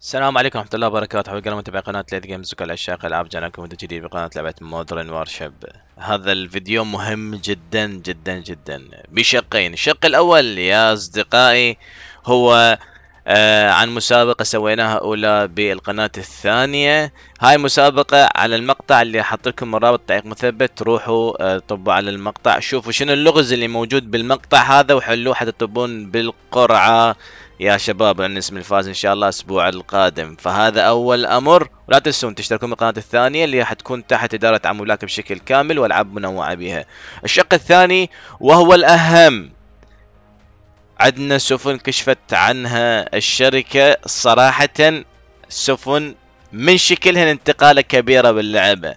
السلام عليكم ورحمة الله وبركاته. حبيبي متابعي قناة ليد جيمز وكل عشاق العاب جانا فيديو جديد بقناة لعبة Modern Warship هذا الفيديو مهم جدا جدا جدا. بشقين. الشق الأول يا أصدقائي هو آه عن مسابقة سويناها أولى بالقناة الثانية. هاي المسابقة على المقطع اللي حط لكم الرابط تعليق مثبت. روحوا آه طبوا على المقطع. شوفوا شنو اللغز اللي موجود بالمقطع هذا وحلوه حتى تطبون بالقرعة. يا شباب لأن اسم الفاز إن شاء الله الأسبوع القادم. فهذا أول أمر. ولا تنسون تشتركون بالقناة الثانية اللي حتكون تحت إدارة عمو بشكل كامل والعاب منوعة بها. الشق الثاني وهو الأهم. عندنا سفن كشفت عنها الشركة. صراحة سفن من شكلها انتقالة كبيرة باللعبة.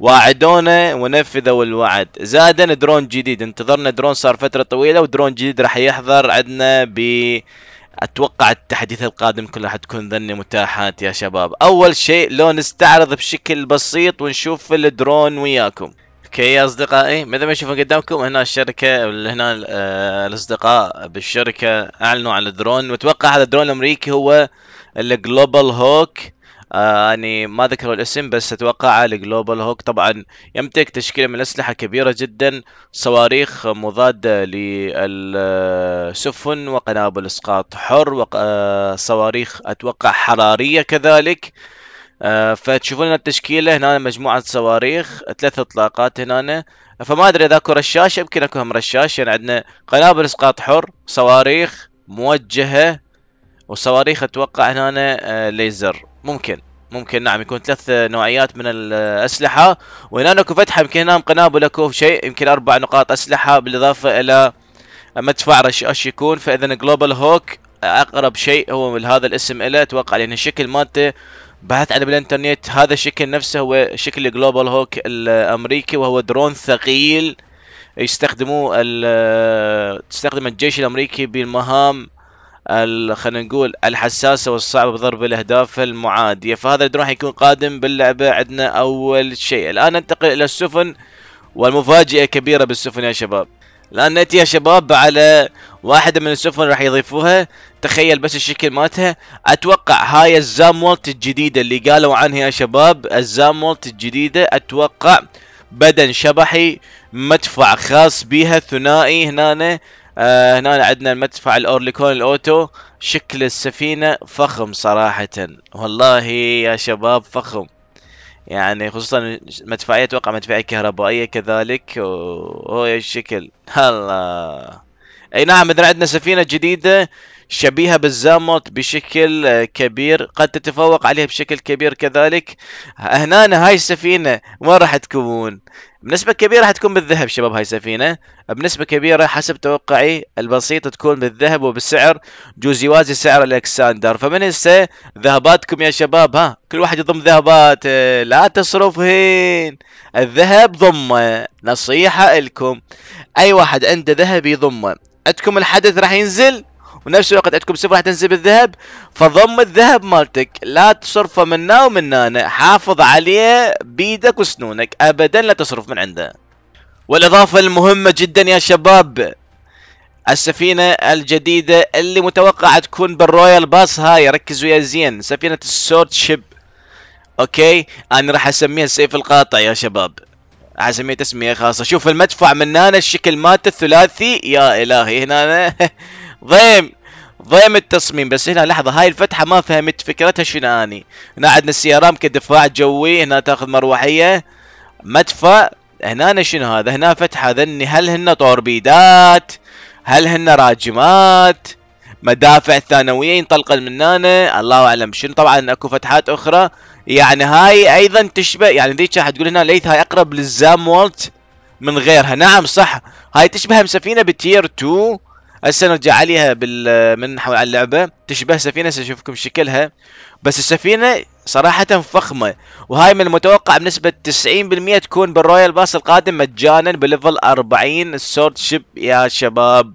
واعدونا ونفذوا الوعد. زادا درون جديد. انتظرنا درون صار فترة طويلة ودرون جديد راح يحضر عندنا ب أتوقع التحديث القادم كلها حتكون ذني متاحات يا شباب. أول شيء لو نستعرض بشكل بسيط ونشوف الدرون وياكم. okay يا أصدقائي مثل ما تشوفون قدامكم؟ هنا الشركة هنا آه الأصدقاء بالشركة أعلنوا عن الدرون. واتوقع هذا الدرون الأمريكي هو ال Global Hawk آه يعني ما ذكروا الاسم بس أتوقع ال Global Hawk طبعا يمتلك تشكيلة من الاسلحه كبيرة جدا صواريخ مضادة للسفن وقنابل إسقاط حر وصواريخ آه، أتوقع حرارية كذلك. آه فتشوفون التشكيلة هنا مجموعة صواريخ ثلاث إطلاقات هنا. فما أدري إذا أكو رشاش يمكن اكو هم رشاش. يعني عندنا قنابل إسقاط حر صواريخ موجهة وصواريخ أتوقع هنا آه ليزر. ممكن. ممكن. نعم يكون ثلاث نوعيات من الأسلحة. وهنا اكو فتحة يمكن هنا قنابل اكو شيء يمكن أربع نقاط أسلحة بالإضافة إلى مدفع رشاش يكون. فاذا Global Hawk أقرب شيء هو هذا الاسم له أتوقع لأن الشكل مالته بحثت عنه بالإنترنت. هذا الشكل نفسه هو شكل Global Hawk الأمريكي وهو درون ثقيل. يستخدموه تستخدم الجيش الأمريكي بالمهام خلينا نقول الحساسة والصعبه بضرب الأهداف المعادية. فهذا الدرون حيكون قادم باللعبة عندنا أول شيء. الآن ننتقل إلى السفن والمفاجاه كبيرة بالسفن يا شباب. الآن نأتي يا شباب على واحدة من السفن راح يضيفوها. تخيل بس الشكل مالتها. أتوقع هاي الزامولت الجديدة اللي قالوا عنها يا شباب. الزامولت الجديدة أتوقع بدن شبحي مدفع خاص بها ثنائي هنا. آه هنا عندنا المدفع الاورليكون الأوتو. شكل السفينة فخم صراحة. والله يا شباب فخم. يعني خصوصا مدفعية أتوقع مدفعية كهربائية كذلك. وهو الشكل الله. أي نعم مثلا عندنا سفينة جديدة. شبيهة بالزاموت بشكل كبير قد تتفوق عليها بشكل كبير كذلك. هنا هاي السفينة وين راح تكون؟ بنسبة كبيرة راح تكون بالذهب شباب هاي السفينة. بنسبة كبيرة حسب توقعي البسيط تكون بالذهب وبالسعر جوز يوازي سعر الكساندر فمن هسه ذهباتكم يا شباب ها كل واحد يضم ذهبات لا تصرفهن. الذهب ضمه نصيحة لكم. أي واحد عنده ذهب يضمه عندكم الحدث راح ينزل؟ ونفس الوقت عندكم سفن راح تنزل بالذهب فضم الذهب مالتك. لا تصرفه منا ومن حافظ عليه بيدك وسنونك. ابدا لا تصرف من عنده. والإضافة المهمة جدا يا شباب السفينة الجديدة اللي متوقعة تكون بال Royal Pass. هاي ركزوا يا زين. سفينة ال Sword Ship. أوكي؟ أنا راح أسميها السيف القاطع يا شباب. راح أسميها تسمية خاصة. شوف المدفع من هنا الشكل مالته الثلاثي. يا إلهي هنا ضيم ضيم التصميم. بس هنا لحظة هاي الفتحة ما فهمت فكرتها شنو أني. هنا عندنا السيارام كدفاع جوي هنا تأخذ مروحية. مدفع هنا شنو هذا؟ هنا فتحة ذني. هل هن طوربيدات؟ هل هن راجمات؟ مدافع ثانوية ينطلقن من هنا. الله أعلم شنو. طبعا أكو فتحات أخرى. يعني هاي أيضا تشبه يعني ذيك حتقول هنا ليث هاي أقرب لل Zumwalt من غيرها. نعم صح. هاي تشبه سفينة ب tier 2 هسه نرجع عليها بال من نحول على اللعبة. تشبه سفينة اشوفكم شكلها. بس السفينة صراحة فخمة وهاي من المتوقع بنسبة 90% تكون بال Royal Pass القادم مجانا ب level 40 ال Sword Ship يا شباب.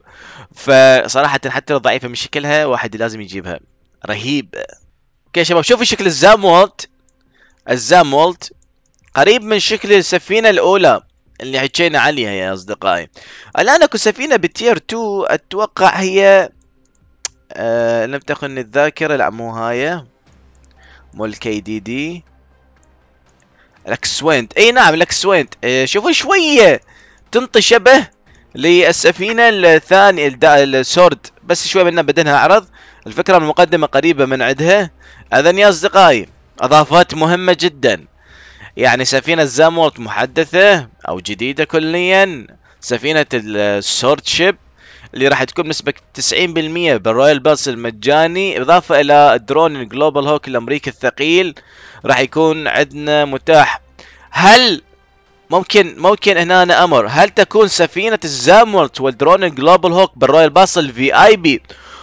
فصراحة حتى لو ضعيفة من شكلها واحد لازم يجيبها. رهيب. أوكي شباب شوفوا شكل الزام وولت. الزام قريب من شكل السفينة الأولى. اللي حكينا عليها يا أصدقائي. الآن أكو سفينة بتير 2 أتوقع هي آه لم تخن الذاكرة لا مو هاي. مو الكي دي دي الاكسوينت إي نعم الاكسوينت آه شوفوا شوية تنطي شبه للسفينة الثانية السورد. بس شوي منها بدنها عرض الفكرة المقدمة قريبة من عندها. إذن يا أصدقائي إضافات مهمة جدا. يعني سفينة Zumwalt محدثة أو جديدة كليا سفينة ال Sword Ship اللي راح تكون بنسبة 90% بال Royal Pass المجاني إضافة إلى الدرون ال Global Hawk الأمريكي الثقيل راح يكون عندنا متاح. هل ممكن ممكن هنا أنا أمر هل تكون سفينة ال Zumwalt والدرون ال Global Hawk بال Royal Pass ال VIP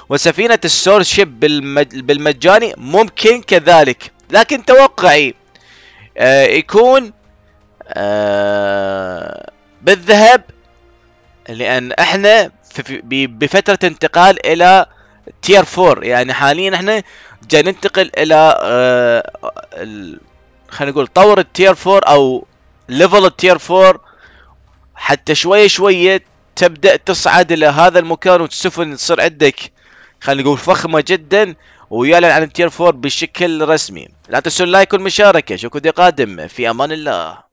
وسفينة ال Sword Ship بالمج... بالمجاني؟ ممكن كذلك. لكن توقعي آه يكون آه بالذهب لأن إحنا بفترة انتقال إلى tier 4 يعني حاليا إحنا جاي ننتقل إلى آه خلينا نقول طور ال tier 4 أو level ال tier 4 حتى شوية شوية تبدأ تصعد إلى هذا المكان والسفن تصير عندك خلينا نقول فخمة جدا. ويعلن عن التير 4 بشكل رسمي. لا تنسوا اللايك والمشاركة. شكرا قادم في أمان الله.